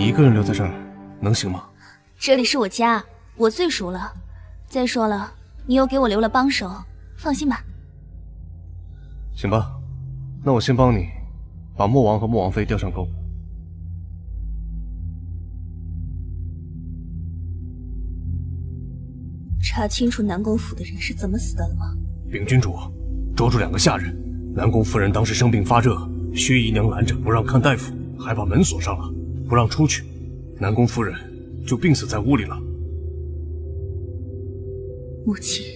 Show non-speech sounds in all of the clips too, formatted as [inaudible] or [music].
你一个人留在这儿，能行吗？这里是我家，我最熟了。再说了，你又给我留了帮手，放心吧。行吧，那我先帮你把莫王和莫王妃吊上钩。查清楚南宫府的人是怎么死的了吗？禀君主，捉住两个下人。南宫夫人当时生病发热，薛姨娘拦着不让看大夫，还把门锁上了，不让出去。南宫夫人就病死在屋里了。母亲，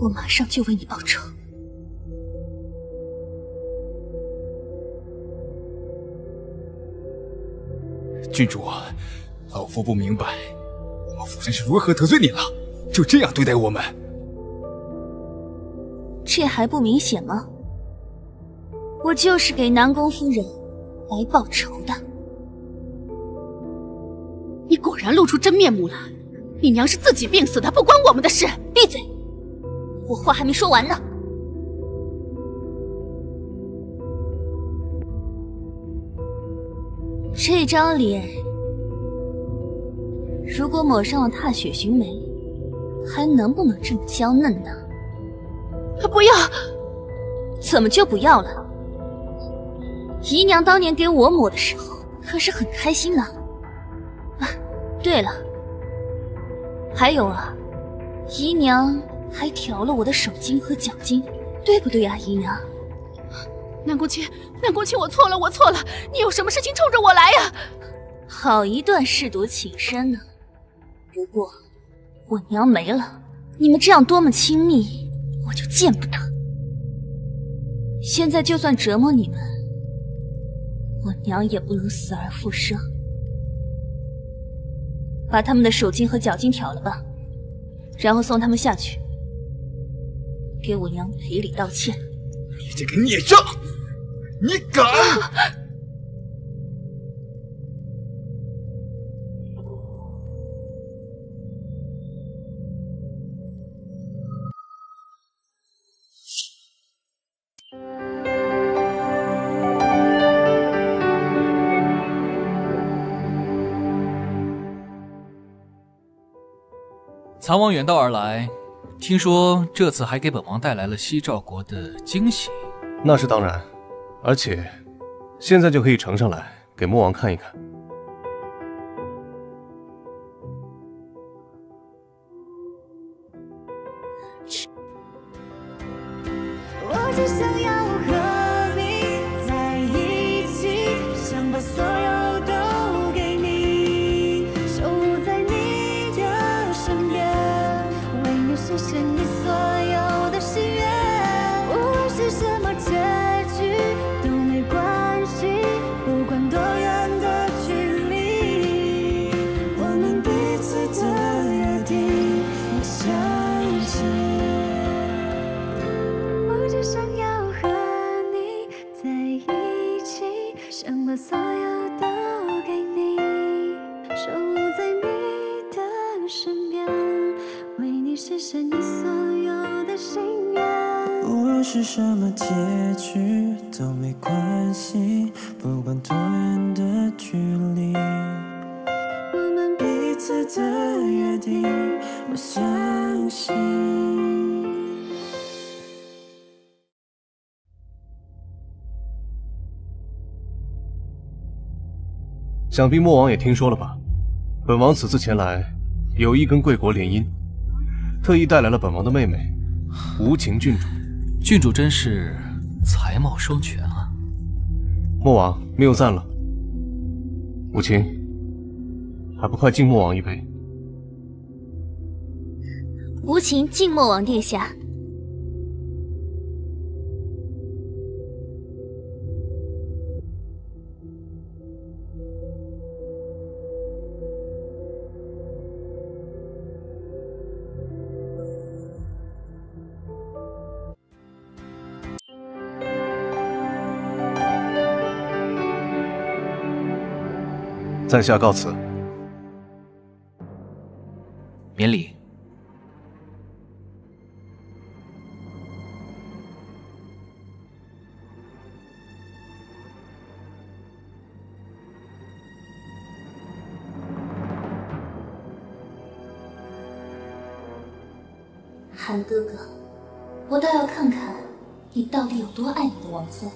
我马上就为你报仇。郡主，老夫不明白，我们府上是如何得罪你了，就这样对待我们？这还不明显吗？我就是给南宫夫人来报仇的。你果然露出真面目了，你娘是自己病死的，不关我们的事。闭嘴！我话还没说完呢。这张脸，如果抹上了踏雪寻梅，还能不能这么娇嫩呢？不要！怎么就不要了？姨娘当年给我抹的时候，可是很开心呢。啊，对了，还有啊，姨娘还调了我的手筋和脚筋，对不对啊，姨娘？南宫卿，南宫卿，我错了，我错了，你有什么事情冲着我来呀？好一段舐犊情深呢。不过我娘没了，你们这样多么亲密，我就见不得。现在就算折磨你们，我娘也不能死而复生。把他们的手筋和脚筋挑了吧，然后送他们下去，给我娘赔礼道歉。你这个孽障！你敢！[laughs] 残王远道而来，听说这次还给本王带来了西赵国的惊喜。那是当然，而且现在就可以呈上来给魔王看一看。想必莫王也听说了吧？本王此次前来，有意跟贵国联姻，特意带来了本王的妹妹，无情郡主。郡主真是才貌双全啊！莫王谬赞了，无情，还不快敬莫王一杯？无情敬莫王殿下。在下告辞。免礼。韩哥哥，我倒要看看你到底有多爱你的王妃。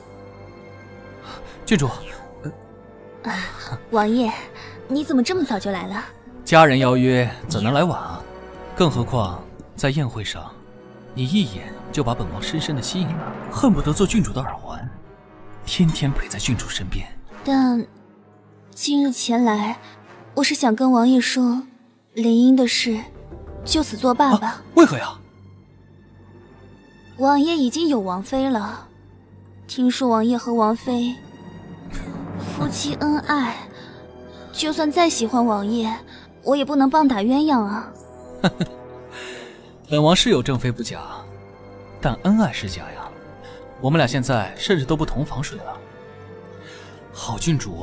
郡主。啊。[laughs] 王爷，你怎么这么早就来了？家人邀约怎能来晚啊？更何况在宴会上，你一眼就把本王深深的吸引了，恨不得做郡主的耳环，天天陪在郡主身边。但今日前来，我是想跟王爷说，林英的事就此作罢吧。为何呀？王爷已经有王妃了，听说王爷和王妃夫妻恩爱，就算再喜欢王爷，我也不能棒打鸳鸯啊。[laughs] 本王是有正妃不假，但恩爱是假呀。我们俩现在甚至都不同房睡了。好郡主，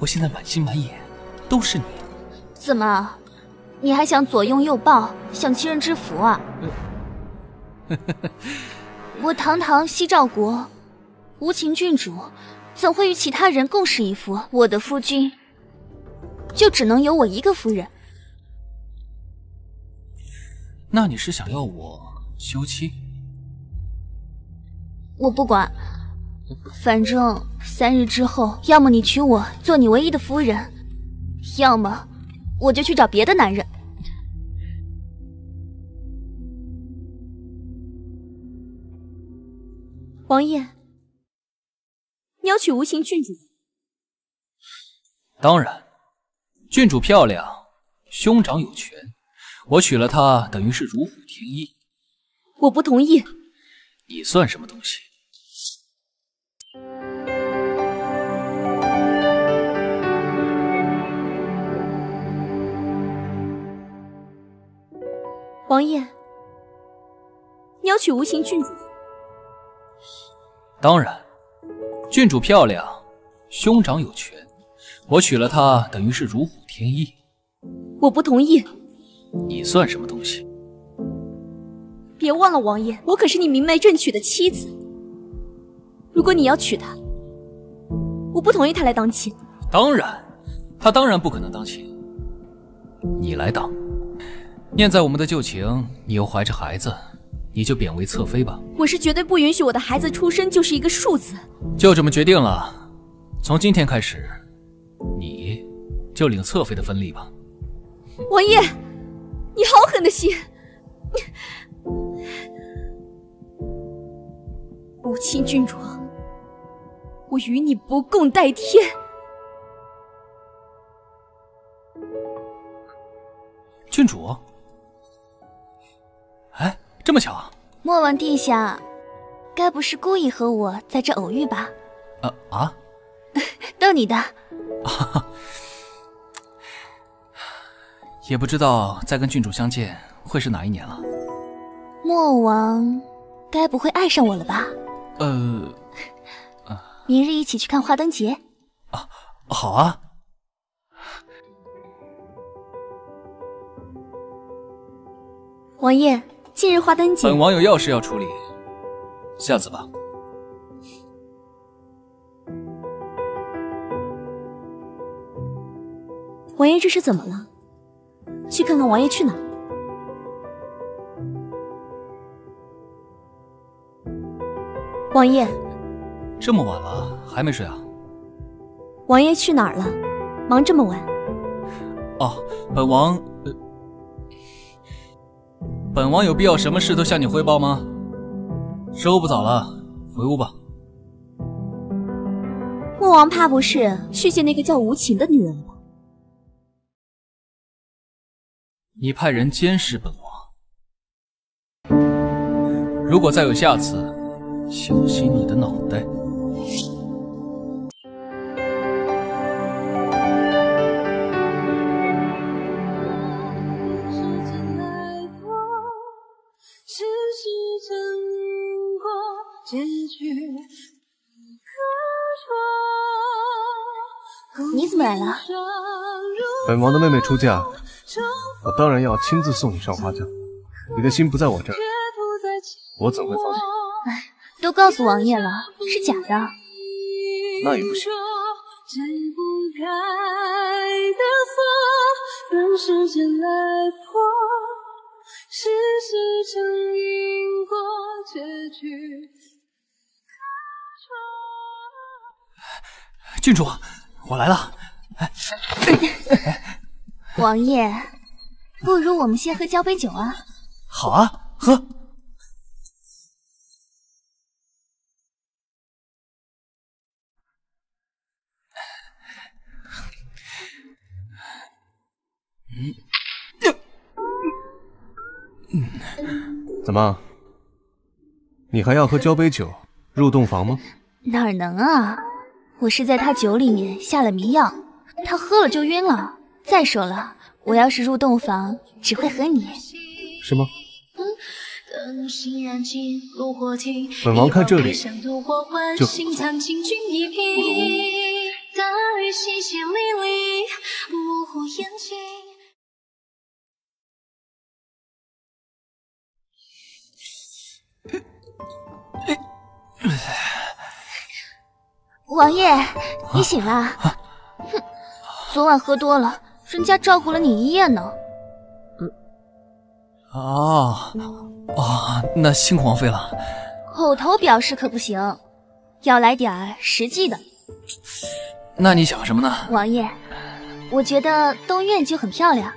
我现在满心满眼都是你。怎么，你还想左拥右抱，享其人之福啊？[laughs] 我堂堂西赵国无情郡主，怎会与其他人共侍一夫？我的夫君就只能有我一个夫人？那你是想要我休妻？我不管，反正三日之后，要么你娶我做你唯一的夫人，要么我就去找别的男人。王爷，你要娶无情郡主？当然，郡主漂亮，兄长有权，我娶了她等于是如虎添翼。我不同意。你算什么东西？王爷，你要娶无情郡主？当然，郡主漂亮，兄长有权，我娶了她等于是如虎添翼。我不同意。你算什么东西？别忘了，王爷，我可是你明媒正娶的妻子。如果你要娶她，我不同意她来当亲。当然，她当然不可能当亲。你来当。念在我们的旧情，你又怀着孩子，你就贬为侧妃吧。我是绝对不允许我的孩子出生就是一个庶子。就这么决定了。从今天开始，你就领侧妃的分例吧。王爷，你好狠的心！母亲郡主，我与你不共戴天。郡主，哎，这么巧啊！莫王殿下，该不是故意和我在这偶遇吧？啊啊！[laughs] 逗你的。[laughs] 也不知道再跟郡主相见会是哪一年了。莫王，该不会爱上我了吧？呃，[laughs] 明日一起去看花灯节。啊，好啊。王爷，近日花灯节，本王有要事要处理，下次吧。王爷这是怎么了？去看看王爷去哪儿。王爷，这么晚了还没睡啊？王爷去哪儿了？忙这么晚？哦，本王，呃，本王有必要什么事都向你汇报吗？时候不早了，回屋吧。莫王怕不是去见那个叫无情的女人了吧？你派人监视本王，如果再有下次，小心你的脑袋。本王的妹妹出嫁，我当然要亲自送你上花轿。你的心不在我这儿，我怎会放心？哎，都告诉王爷了，是假的。那也不行。等时间来破，是是正因果结局。郡主，我来了。[laughs] 王爷，不如我们先喝交杯酒啊！好啊，喝。怎么？你还要喝交杯酒入洞房吗？哪能啊！我是在他酒里面下了迷药，他喝了就晕了。再说了，我要是入洞房，只会和你。本王看这里。王爷，你醒了？哼，昨晚喝多了，人家照顾了你一夜呢。嗯哦哦，那辛苦王妃了。口头表示可不行，要来点儿实际的。那你想什么呢？王爷，我觉得东院就很漂亮，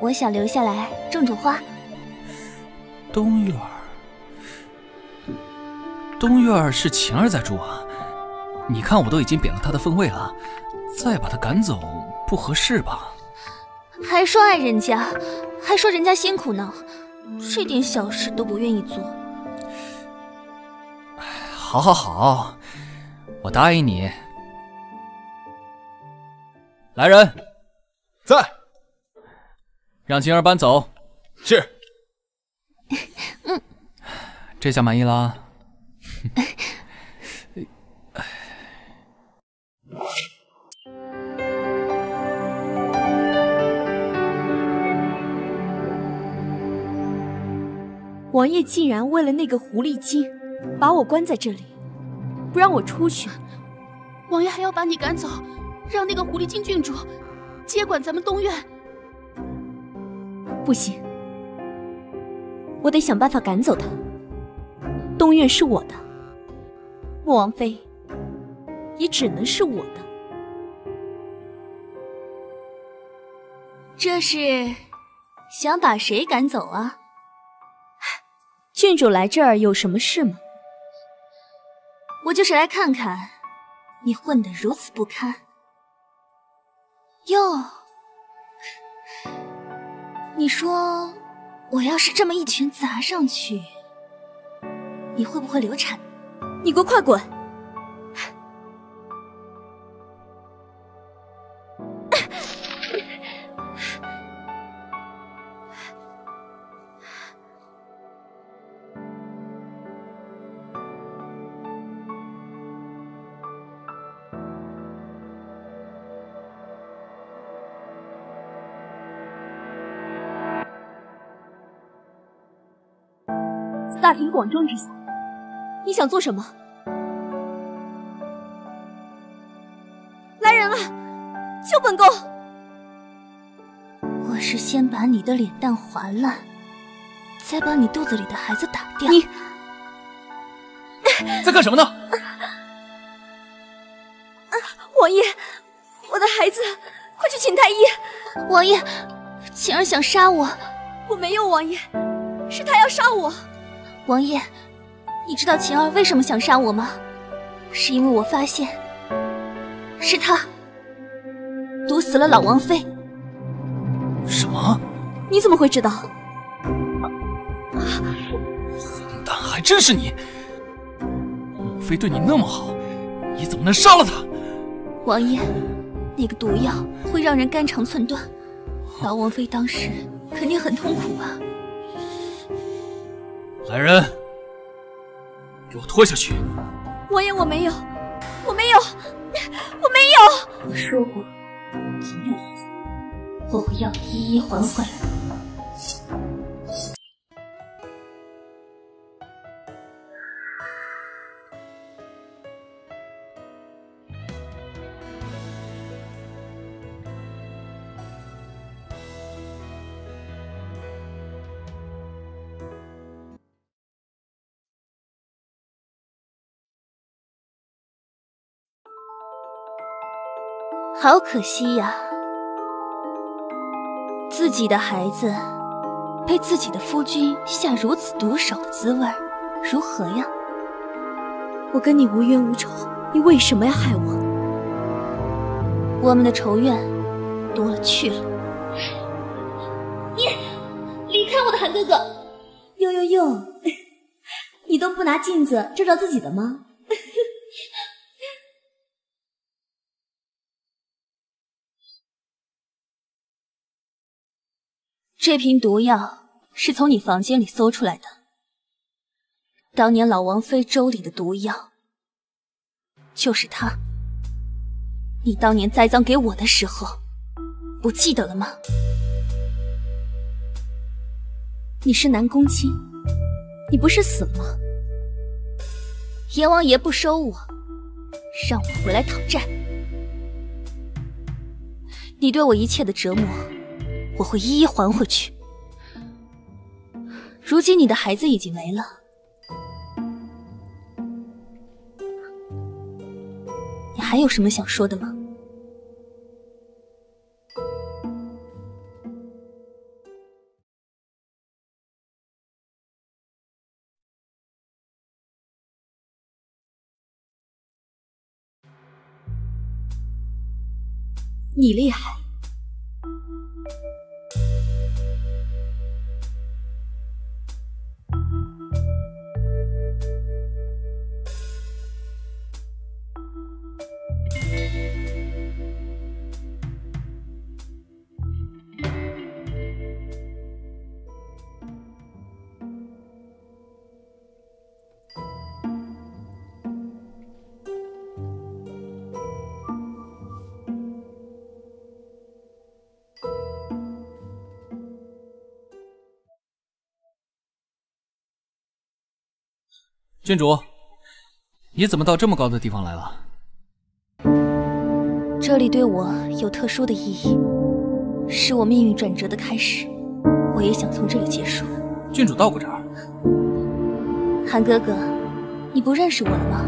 我想留下来种种花。东院儿，东院儿是晴儿在住啊。你看我都已经贬了她的分位了，再把她赶走不合适吧？还说爱人家，还说人家辛苦呢，这点小事都不愿意做。好，好，好，我答应你。来人，在。让金儿搬走。是。嗯这下满意啦？[laughs] 王爷竟然为了那个狐狸精，把我关在这里，不让我出去。王爷还要把你赶走，让那个狐狸精郡主接管咱们东院。不行，我得想办法赶走他。东院是我的，莫王妃也只能是我的。这是想把谁赶走啊？郡主来这儿有什么事吗？我就是来看看你混得如此不堪。哟，你说我要是这么一拳砸上去，你会不会流产？你给我快滚！[laughs] 大庭广众之下，你想做什么？来人啊！救本宫！我是先把你的脸蛋划烂，再把你肚子里的孩子打掉。你在干什么呢？王爷，我的孩子，快去请太医！王爷，晴儿想杀我，我没有王爷，是他要杀我。王爷，你知道晴儿为什么想杀我吗？是因为我发现，是他毒死了老王妃。什么？你怎么会知道？混蛋，还真是你！母妃对你那么好，你怎么能杀了她？王爷，那个毒药会让人肝肠寸断，老王妃当时肯定很痛苦啊。来人，给我拖下去！王爷，我没有，我没有，我没有。我说过，总有孩子，我会要一一还回来。好可惜呀，自己的孩子被自己的夫君下如此毒手的滋味，如何呀？我跟你无冤无仇，你为什么要害我？我们的仇怨多了去了。你离开我的韩哥哥！呦呦呦，[laughs] 你都不拿镜子照照自己的吗？这瓶毒药是从你房间里搜出来的，当年老王妃粥里的毒药就是它。你当年栽赃给我的时候，不记得了吗？你是南宫卿，你不是死了吗？阎王爷不收我，让我回来讨债。你对我一切的折磨，我会一一还回去。如今你的孩子已经没了，你还有什么想说的吗？你厉害。郡主，你怎么到这么高的地方来了？这里对我有特殊的意义，是我命运转折的开始。我也想从这里结束。郡主到过这儿？韩哥哥，你不认识我了吗？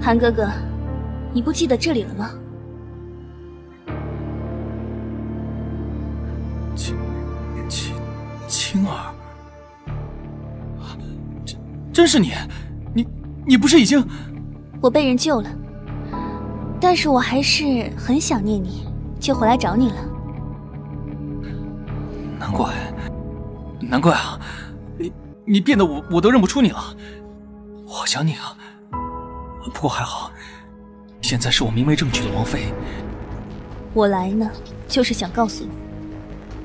韩哥哥，你不记得这里了吗？青青青儿，真真是你？你你不是已经……我被人救了，但是我还是很想念你，就回来找你了。难怪，难怪啊！你你变得我我都认不出你了，我好想你啊！不过还好，现在是我明媒正娶的王妃。我来呢，就是想告诉你，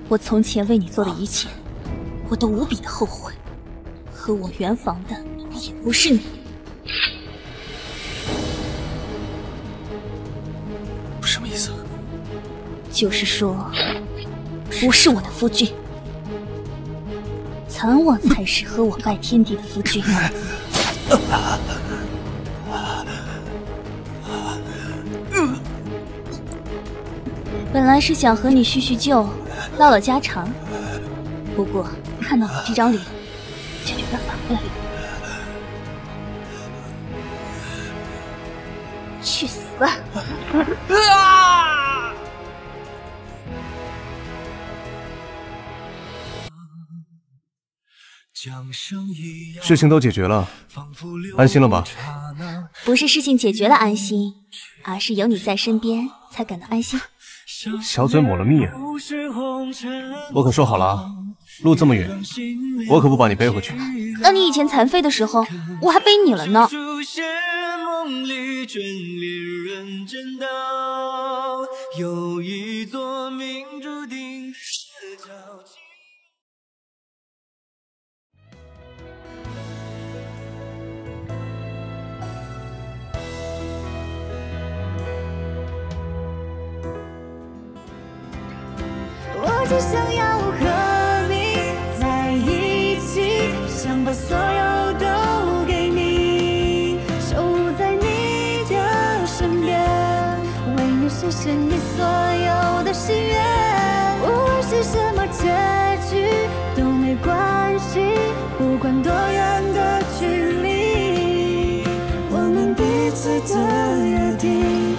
我从前为你做的一切，我都无比的后悔。和我圆房的也不是你，什么意思？就是说，不是我的夫君，残王才是和我拜天地的夫君。[laughs] 本来是想和你叙叙旧，唠唠家常，不过看到你这张脸，[laughs] [laughs] 事情都解决了，安心了吧？不是事情解决了安心，而是有你在身边才感到安心。小嘴抹了蜜啊！我可说好了啊，路这么远，我可不把你背回去。那你以前残废的时候，我还背你了呢。梦里眷恋人间道有一座明注定是交集我只想要和你实现你所有的心愿。无论是什么结局都没关系，不管多远的距离，我们彼此的约定。